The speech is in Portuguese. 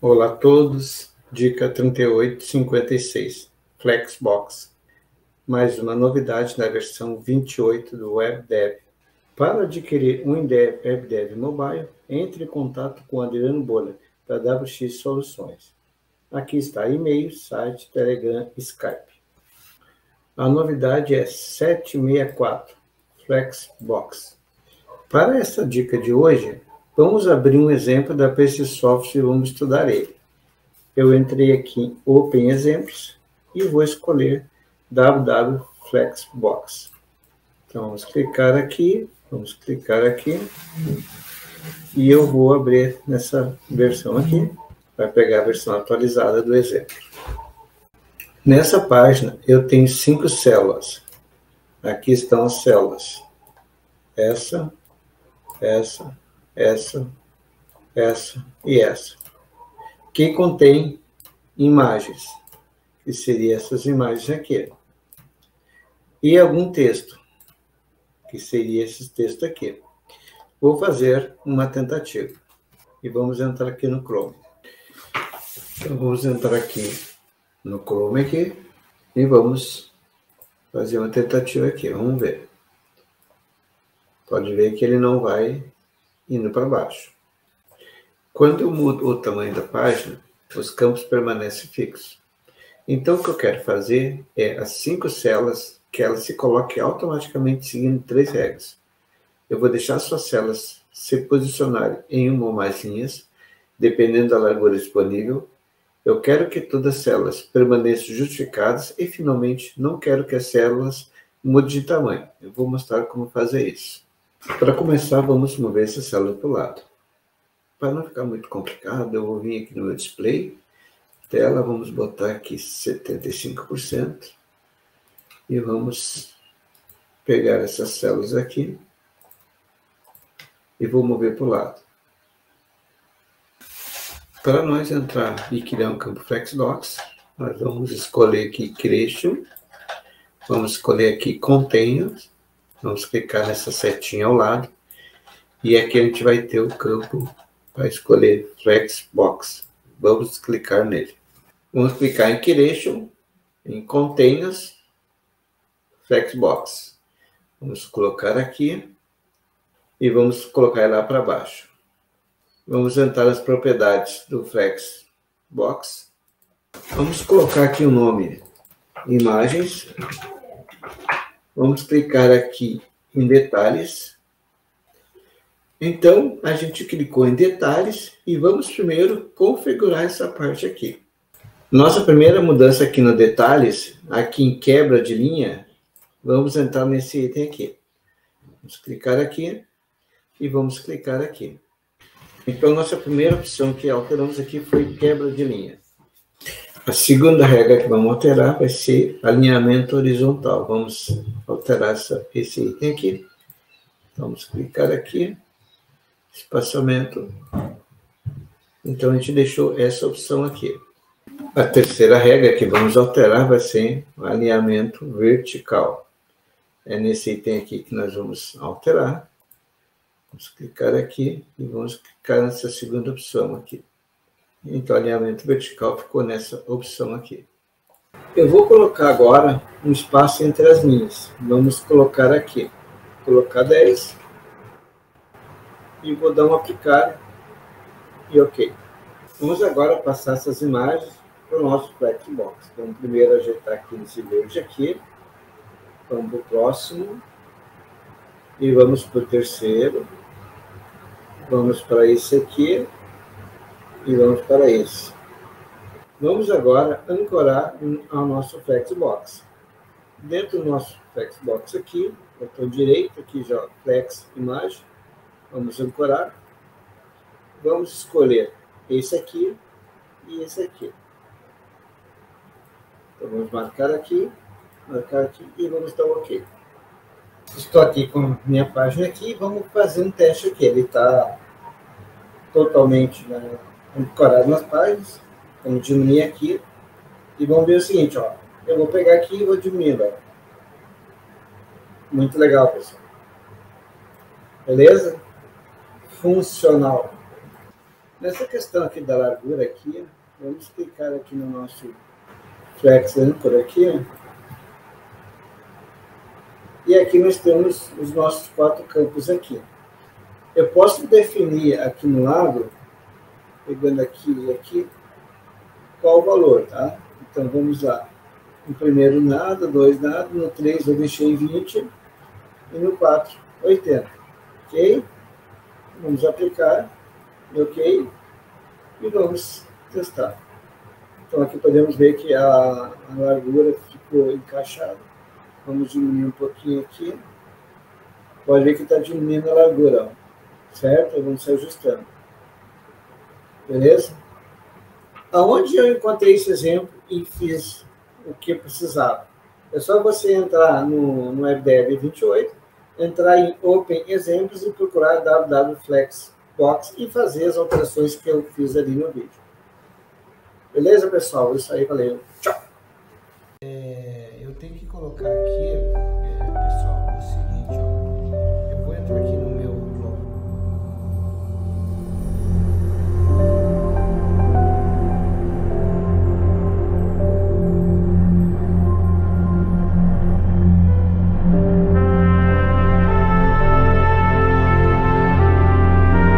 Olá a todos, dica 3856, Flexbox. Mais uma novidade na versão 28 do WebDev. Para adquirir um WebDev Mobile, entre em contato com Adriano Bolha, da WX Soluções. Aqui está e-mail, site, Telegram, Skype. A novidade é 764, Flexbox. Para essa dica de hoje, vamos abrir um exemplo da PCSoft e vamos estudar ele. Eu entrei aqui em Open Exemplos e vou escolher www Flexbox. Então, vamos clicar aqui, vamos clicar aqui, e eu vou abrir nessa versão aqui, vai pegar a versão atualizada do exemplo. Nessa página, eu tenho cinco células. Aqui estão as células. Essa, essa, essa, essa e essa, que contém imagens, que seriam essas imagens aqui. E algum texto, que seria esse texto aqui. Vou fazer uma tentativa. E vamos entrar aqui no Chrome. Então, vamos entrar aqui no Chrome aqui e vamos fazer uma tentativa aqui. Vamos ver. Pode ver que ele não vai indo para baixo. Quando eu mudo o tamanho da página, os campos permanecem fixos. Então, o que eu quero fazer é as cinco células que elas se coloquem automaticamente seguindo três regras. Eu vou deixar suas células se posicionarem em uma ou mais linhas, dependendo da largura disponível. Eu quero que todas as células permaneçam justificadas e, finalmente, não quero que as células mudem de tamanho. Eu vou mostrar como fazer isso. Para começar, vamos mover essa célula para o lado. Para não ficar muito complicado, eu vou vir aqui no meu display, tela, vamos botar aqui 75%, e vamos pegar essas células aqui, e vou mover para o lado. Para nós entrar e criar um campo FlexDocs, nós vamos escolher aqui Creation, vamos escolher aqui Containers, Vamos clicar nessa setinha ao lado. E aqui a gente vai ter o campo para escolher Flexbox. Vamos clicar nele. Vamos clicar em Creation, em Containers, Flexbox. Vamos colocar aqui e vamos colocar lá para baixo. Vamos entrar nas propriedades do Flexbox. Vamos colocar aqui o nome Imagens Vamos clicar aqui em detalhes. Então, a gente clicou em detalhes e vamos primeiro configurar essa parte aqui. Nossa primeira mudança aqui no detalhes, aqui em quebra de linha, vamos entrar nesse item aqui. Vamos clicar aqui e vamos clicar aqui. Então, nossa primeira opção que alteramos aqui foi quebra de linha. A segunda regra que vamos alterar vai ser alinhamento horizontal. Vamos alterar essa, esse item aqui. Vamos clicar aqui, espaçamento. Então, a gente deixou essa opção aqui. A terceira regra que vamos alterar vai ser alinhamento vertical. É nesse item aqui que nós vamos alterar. Vamos clicar aqui e vamos clicar nessa segunda opção aqui. Então, alinhamento vertical ficou nessa opção aqui. Eu vou colocar agora um espaço entre as linhas. Vamos colocar aqui. Colocar 10. E vou dar um aplicar. E ok. Vamos agora passar essas imagens para o nosso Flexbox. Vamos primeiro ajeitar aqui nesse verde aqui. Vamos para o próximo. E vamos para o terceiro. Vamos para esse aqui e vamos para esse. Vamos agora ancorar ao nosso Flexbox. Dentro do nosso Flexbox aqui, botão direito, aqui já Flex Imagem, vamos ancorar. Vamos escolher esse aqui e esse aqui. Então vamos marcar aqui, marcar aqui e vamos dar OK. Estou aqui com minha página aqui, vamos fazer um teste aqui. Ele está totalmente né, ancorado nas páginas. Vamos diminuir aqui. E vamos ver o seguinte, ó. Eu vou pegar aqui e vou diminuindo, ó. Muito legal, pessoal. Beleza? Funcional. Nessa questão aqui da largura aqui, vamos clicar aqui no nosso flex anchor aqui. E aqui nós temos os nossos quatro campos aqui. Eu posso definir aqui no lado, pegando aqui e aqui, qual o valor, tá? Então vamos lá. No primeiro nada, dois nada, no três eu deixei 20 e no quatro 80. Ok? Vamos aplicar, ok? E vamos testar. Então aqui podemos ver que a, a largura ficou encaixada. Vamos diminuir um pouquinho aqui. Pode ver que está diminuindo a largura, ó. certo? Vamos se ajustando. Beleza? Aonde eu encontrei esse exemplo e fiz o que precisava? É só você entrar no, no WebDev 28, entrar em Open Exemplos e procurar www.flexbox e fazer as alterações que eu fiz ali no vídeo. Beleza, pessoal? Isso aí, valeu. Tchau!